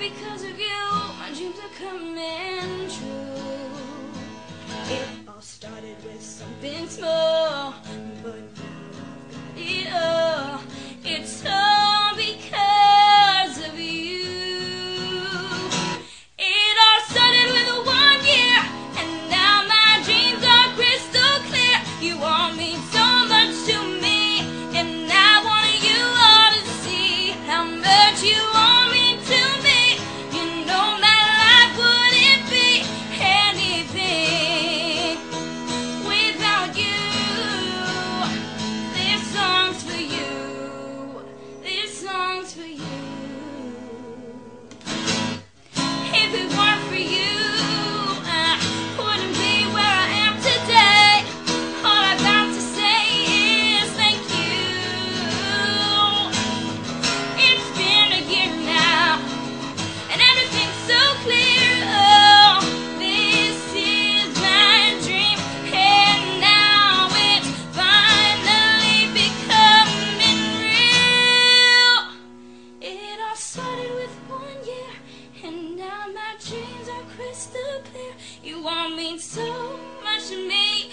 because of you, my dreams are coming true. It all started with something small. crystal clear. You want me so much of me.